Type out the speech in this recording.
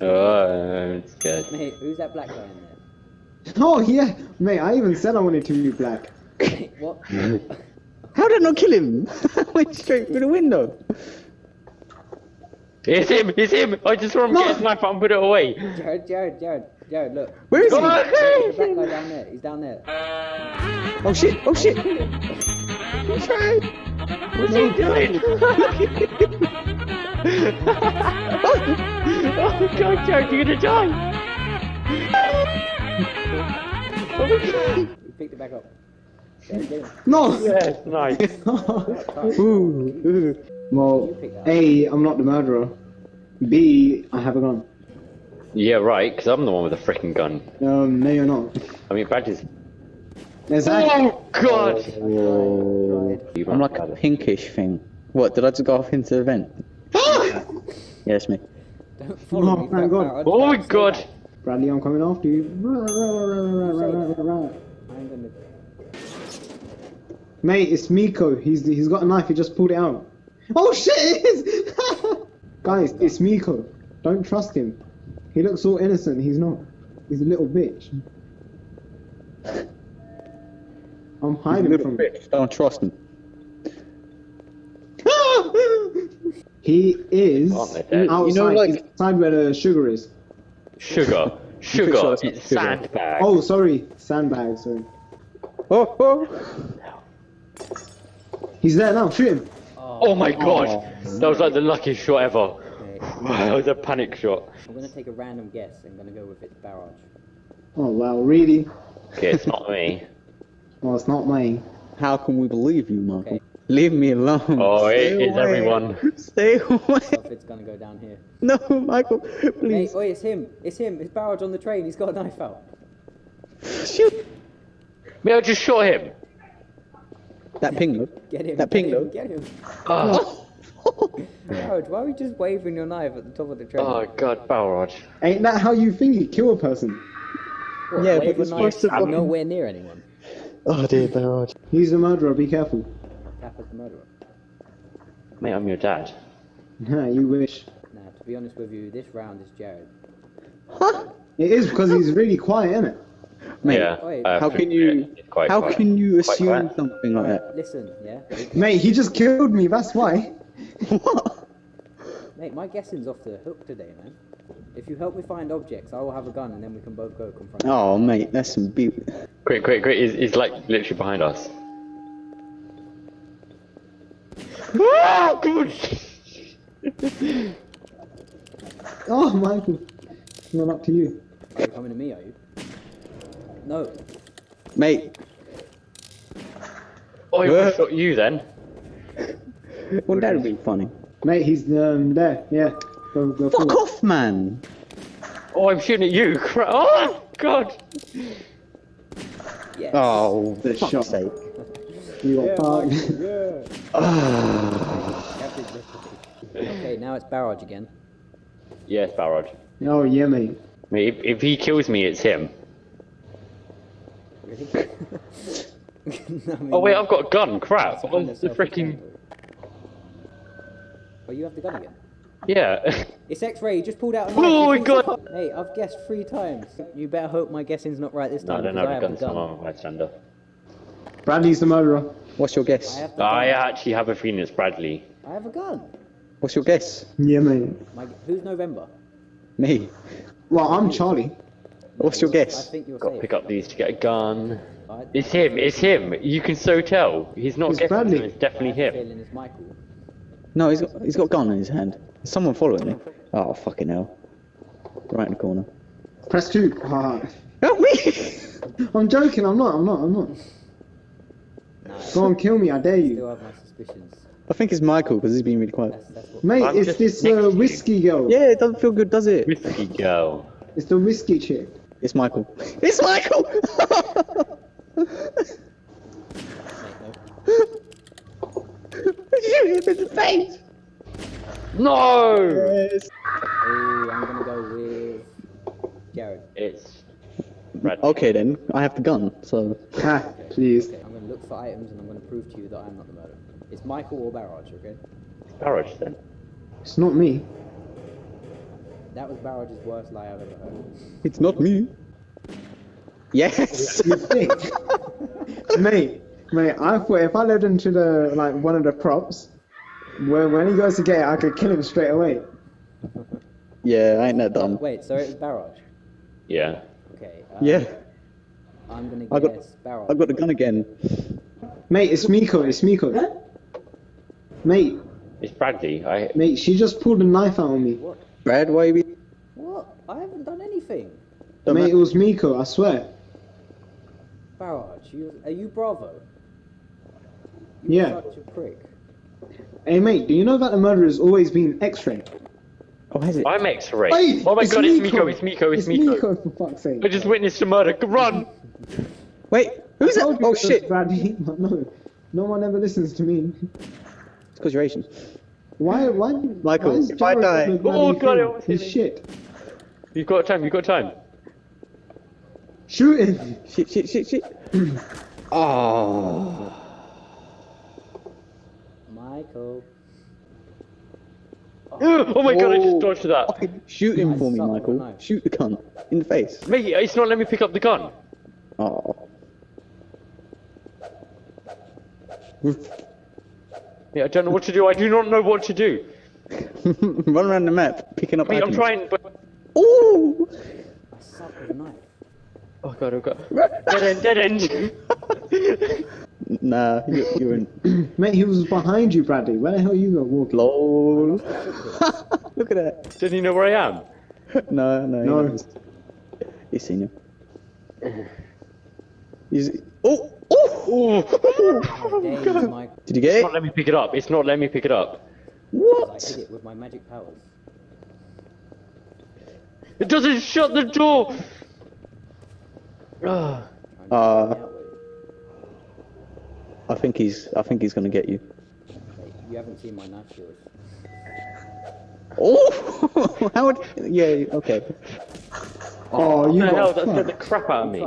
Oh, I'm scared. Mate, who's that black guy in there? Oh yeah, mate. I even said I wanted to be black. what? How did I not kill him? I went straight through the window. It's him! It's him! I just saw him get his knife and put it away. Jared, Jared, Jared, Jared, look. Where is Go he? on, There's a black guy down there. He's down there. Oh shit! Oh shit! What's he doing? Oh my god, Jared, you're gonna die! oh my god! He picked it back up. Jared, get him. No. Yes, nice. ooh, ooh. Well, You pick that. A, I'm not the murderer. B, I have a gun. Yeah, right, because I'm the one with the freaking gun. Um, no, you're not. I mean, Badger's. There's that. Oh god! Tried. I'm like a pinkish thing. What? Did I just go off into the vent? yes, me. Don't follow Oh, me. thank God. Barrett. Oh my god! back. Bradley, I'm coming after you. Mate, it's Miko. He's he's got a knife. He just pulled it out. Oh shit! It is. Guys, it's Miko. Don't trust him. He looks all innocent. He's not. He's a little bitch. I'm hiding from him. Don't trust him. He is Aren't they dead? outside. You know, like- He's outside where the sugar is. Sugar. sure Sugar. it's sugar. sandbag. Oh, sorry, sandbag. Sorry. Oh, oh. He's there now. Shoot him. Oh my god! Oh. That was like the luckiest shot ever. Okay, That was a panic shot. I'm gonna take a random guess. I'm gonna go with it's barrage. Oh wow, really? Okay, it's not me. Well, it's not mine. How can we believe you, Michael? Okay. Leave me alone. Oh, Stay it is away. everyone. Stay away. So if it's gonna go down here. No, Michael, Hey, please. oh, it's him. It's him. It's barrage on the train. He's got a knife out. Shoot. May I just shot him? That ping, though. Get him. That get ping, him, though. Get him. Oh, Barrage, why are we just waving your knife at the top of the train? oh god, Balrog. Ain't that how you think you kill a person? What, Yeah, but a you're knife supposed to fucking- nowhere near anyone. Oh dear, Barrage. He's a murderer. Be careful. Tap as the murderer. Mate, I'm your dad. Nah, you wish. Now, to be honest with you, this round is Jared. It is because he's really quiet, isn't it? Mate, yeah. wait. I how can you? quite how quiet. can you assume something like that? Listen, yeah? Mate, he just killed me. That's why. What? Mate, my guessing's off the hook today, man. If you help me find objects, I will have a gun and then we can both go confront. Oh, mate, that's some beat. Quick, quick, quick! He's, he's like literally behind us. Ah, good. Oh, Michael. Not up to you. Are you coming to me, are you? No. Mate, Oh, he Yeah. shot you then. wouldn't that be funny? Mate, he's um, there. Yeah. Go, go Fuck forward. off, man. Oh, I'm shooting at you. Oh god. Yes. Oh, The fuck's shot. sake. You got Yeah, fucked. Michael, yeah. Okay, now it's barrage again. Yes, barrage. oh, yeah, mate. Mate, if, if he kills me, it's him. Really? I mean, Oh wait, I've got a gun. Crap. Oh, that's kind Oh, of the freaking. self-explanatory. Oh, you have the gun again. Yeah. It's X-ray. He just pulled out a knife. Oh He my God. it up. Hey, I've guessed three times. You better hope my guessing's not right this time. no, I don't have a gun, the so I'm a bystander. Bradley's the murderer. What's your I guess? have, I actually have a feeling it's Bradley. I have a gun. What's your guess? Yeah, mate. My, who's November? Me. Well, I'm Charlie. What's your guess? I think you're Got to pick up these to get a gun. It's him. It's him. You can so tell. He's not It's guessing. Bradley. It's definitely I him. it's Michael. No, he's got he's got a gun in his hand. Is someone following me? Oh fucking hell! Right in the corner. Press two. Ah. Help me! I'm joking. I'm not. I'm not. I'm not. Nah, Go on, kill me. I dare I you. still have my suspicions. I think it's Michael because he's been really quiet. That's, that's. Mate, I'm it's this next uh, whiskey girl. Yeah, it doesn't feel good, does it? Whiskey girl. It's the whiskey chick. It's Michael. It's Michael! Mate, no. Shoot him in the face! No. Yes. Oh, I'm gonna go with Jared. It's Bradley. Okay then, I have the gun, so. Ha, please. Okay, I'm look for items and I'm gonna prove to you that I'm not the murderer. It's Michael or Barrage, okay? Barrage then. It's not me. That was Barrage's worst lie I've ever heard. It's not me. Yes. You think? mate, mate, I thought if I led into the like one of the props, when when he goes to get it, I could kill him straight away. yeah, I ain't that dumb. Wait, so it was Barrage. Yeah. Okay. Uh, Yeah, I'm gonna I got- guess Barrage. I've got the gun again. Mate, it's Miko. It's Miko. Mate, It's Bradley. I. mate, she just pulled a knife out on me. What? Brad, why you? What? I haven't done anything. Don't Mate, it was Miko. I swear. Barrage, you are you Bravo? You Yeah. Such a prick. Hey, mate, do you know that the murder has always been X-ray? Oh, has it? I'm X-ray. Hey, oh my god, it's Miko. It's Miko. It's, Miko. Miko, for fuck's sake. I just witnessed a murder. Run! Wait, who's oh, that? Oh shit! Bradley. No, no one ever listens to me. It's because you're Asian. Why? Why? Michael, why is if I die- Oh, God, thing? it almost hit He's me. shit. You've got time. You've got time. Shoot him. Shit, shit, shit, shit. oh. Michael. Oh my god, I just Whoa. dodged that. Fucking Shoot him for me, suck with a Michael. knife. Shoot the cunt in the face. Mate, it's not letting me pick up the gun. Oh. Yeah, I don't know what to do. I do not know what to do. Run around the map, picking up Mate, I'm trying, but. Ooh! I suck with a knife. Oh god, oh god. Dead end, dead end. Nah, you're, you're in. Mate, he was behind you, Bradley. Where the hell you go walking? LOL. Look at that. Doesn't he know where I am? No, no. No. knows. He's seen you. He's. Oh! Oh! Oh, Days, Michael. Did you get It's not letting me pick it up. It's not letting me pick it up. I What? did it with my magic powers. It doesn't shut the door. Ah. Uh, just out with it. I think he's. I think he's gonna get you. You haven't seen my knife skills. Oh! How would? Yeah. Okay. Oh, what you the hell? got That scared the crap out of me.